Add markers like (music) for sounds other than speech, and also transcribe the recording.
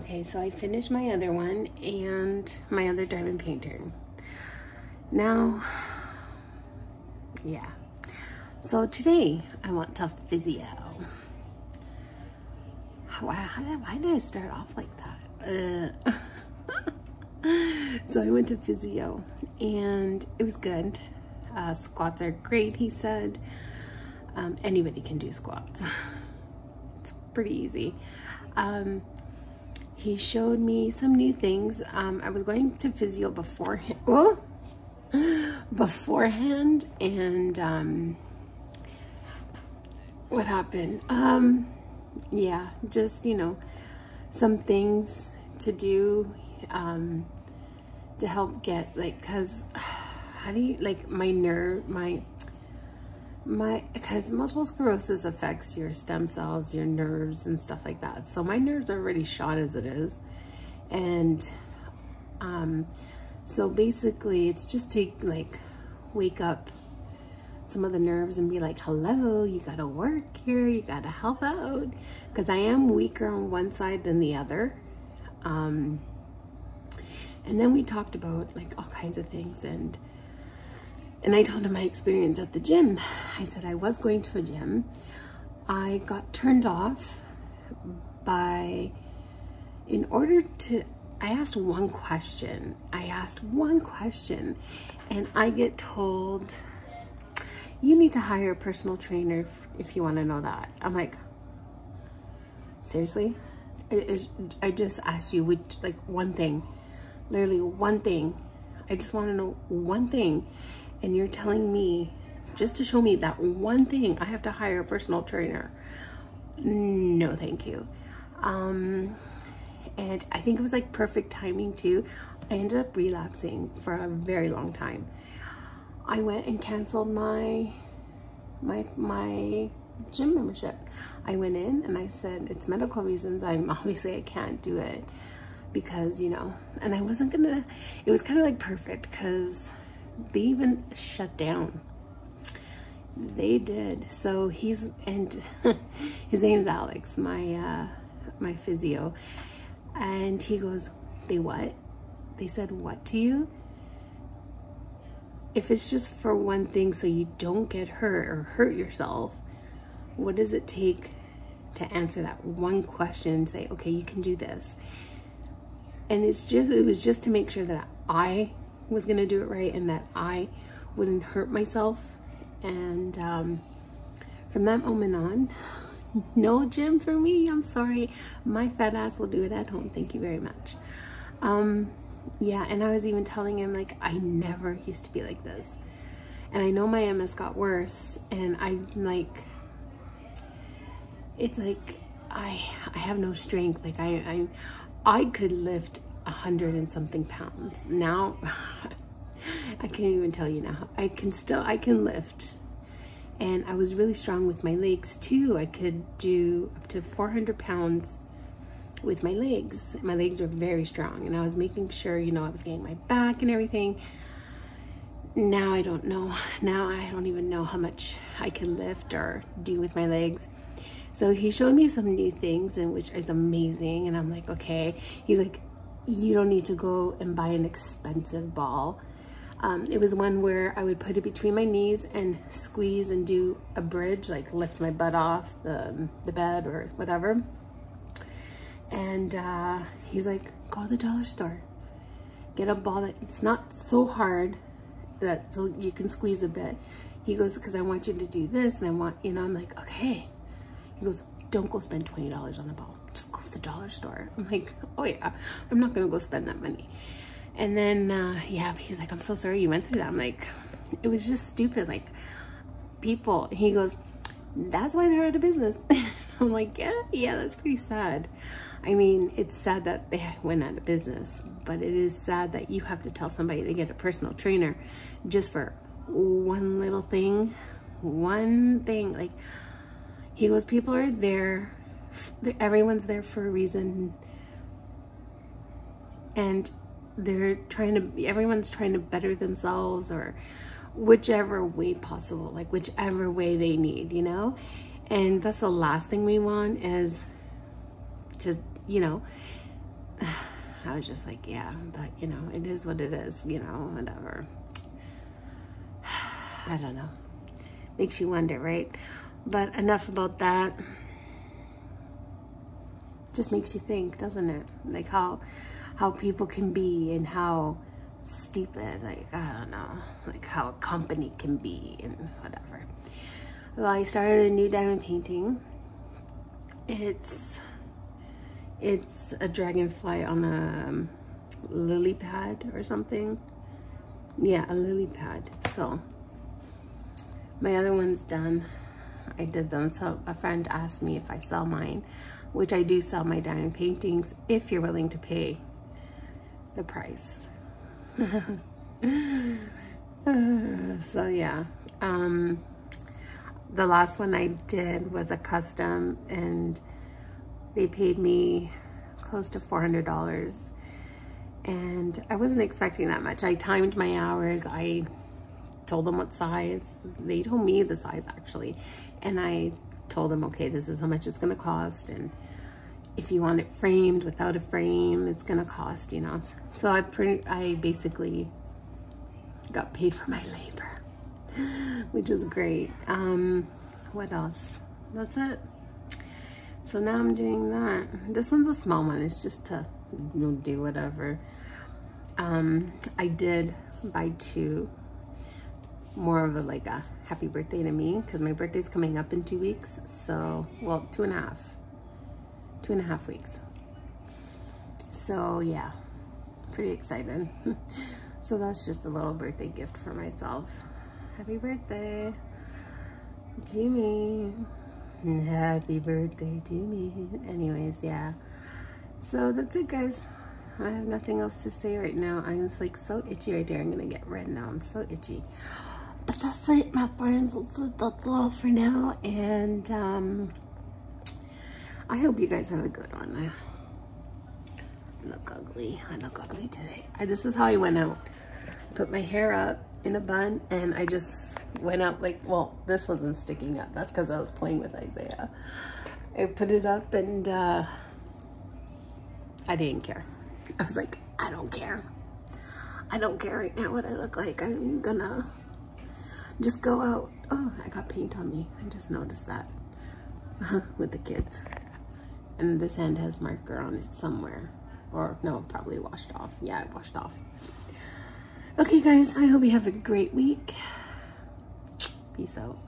Okay, so I finished my other one and my other diamond painter. Now, yeah. So today I went to physio. Why, how did, why did I start off like that? Uh. (laughs) so I went to physio and it was good. Uh, squats are great, he said. Um, anybody can do squats. (laughs) it's pretty easy. Um, he showed me some new things. Um, I was going to physio beforehand. (laughs) Beforehand, and um, what happened? Um, yeah, just you know, some things to do um, to help get like, cause (sighs) how do you like my nerve, my my because multiple sclerosis affects your stem cells your nerves and stuff like that. So my nerves are already shot as it is. And um so basically it's just to like wake up some of the nerves and be like hello you gotta work here. You gotta help out. Because i am weaker on one side than the other. Um and then we talked about like all kinds of things. And and I told him my experience at the gym. I said I was going to a gym. I got turned off by, in order to, I asked one question. I asked one question and I get told, you need to hire a personal trainer if you want to know that. I'm like, seriously? I just asked you which, like one thing, literally one thing. I just want to know one thing and you're telling me just to show me that one thing I have to hire a personal trainer. No thank you. Um and I think it was like perfect timing too. I ended up relapsing for a very long time. I went and canceled my my my gym membership. I went in and I said it's medical reasons. I'm (laughs) obviously I can't do it because you know and I wasn't gonna it was kind of like perfect because they even shut down. They did. So he's, and (laughs) his name's Alex, my, uh, my physio. And he goes, they what? They said what to you? If it's just for one thing so you don't get hurt or hurt yourself, what does it take to answer that one question and say, okay, you can do this? And it's just, it was just to make sure that I was gonna do it right and that I wouldn't hurt myself. And um, from that moment on, (laughs) no gym for me. I'm sorry. My fat ass will do it at home. Thank you very much. Um, yeah, and I was even telling him like I never used to be like this. And I know my MS got worse and I'm like it's like I I have no strength. Like I I I could lift a hundred and something pounds. Now, (laughs) I can't even tell you now. I can still, I can lift. And I was really strong with my legs too. I could do up to 400 pounds with my legs. My legs were very strong and I was making sure, you know, I was getting my back and everything. Now I don't know. Now I don't even know how much I can lift or do with my legs. So he showed me some new things and which is amazing. And I'm like, okay. He's like, you don't need to go and buy an expensive ball. Um, it was one where I would put it between my knees and squeeze and do a bridge, like lift my butt off the, the bed or whatever. And uh, he's like, go to the dollar store. Get a ball that it's not so hard that you can squeeze a bit. He goes, because I want you to do this and I want, you know, I'm like, okay. He goes, don't go spend $20 on a ball just go to the dollar store. I'm like, oh yeah, I'm not gonna go spend that money. And then, uh, yeah, he's like, I'm so sorry you went through that. I'm like, it was just stupid. Like, people, he goes, that's why they're out of business. (laughs) I'm like, yeah, yeah, that's pretty sad. I mean, it's sad that they went out of business, but it is sad that you have to tell somebody to get a personal trainer just for one little thing, one thing. Like, he goes, people are there everyone's there for a reason and they're trying to everyone's trying to better themselves or whichever way possible like whichever way they need you know and that's the last thing we want is to you know (sighs) I was just like, yeah, but you know, it is what it is, you know, whatever. (sighs) I don't know. Makes you wonder, right? But enough about that. Just makes you think, doesn't it? Like how how people can be and how stupid, like I don't know, like how a company can be and whatever. Well, I started a new diamond painting. It's it's a dragonfly on a um, lily pad or something. Yeah, a lily pad. So my other one's done. I did them. So a friend asked me if I sell mine, which I do sell my diamond paintings if you're willing to pay the price. (laughs) so yeah. Um, the last one I did was a custom and they paid me close to $400 and I wasn't expecting that much. I timed my hours. I told them what size. They told me the size actually. And I told them, okay, this is how much it's to cost. And if you want it framed without a frame, it's to cost, you know. So I pretty, I basically got paid for my labor, (laughs) which was great. Um, what else? That's it. So now I'm doing that. This one's a small one. It's just to you know, do whatever. Um, I did buy two. More of a like a happy birthday to me because my birthday's coming up in two weeks. So, well, two and a half. Two and a half weeks. So yeah, pretty excited. (laughs) so that's just a little birthday gift for myself. Happy birthday, Jimmy. Happy birthday me. Anyways, yeah. So that's it, guys. I have nothing else to say right now. I'm just like so itchy right there. I'm gonna get red now. I'm so itchy. But that's it, my friends. That's, all for now. And um, I hope you guys have a good one. I look ugly. I look ugly today. I, this is how I went out. Put my hair up in a bun and I just went out like, well, this wasn't sticking up. That's because I was playing with Isaiah. I put it up and uh, I didn't care. I was like, I don't care. I don't care right now what I look like. I'm gonna just go out. Oh, I got paint on me. I just noticed that (laughs) with the kids. And this hand has marker on it somewhere. Or no, probably washed off. Yeah, it washed off. Okay, guys, I hope you have a great week. Peace out.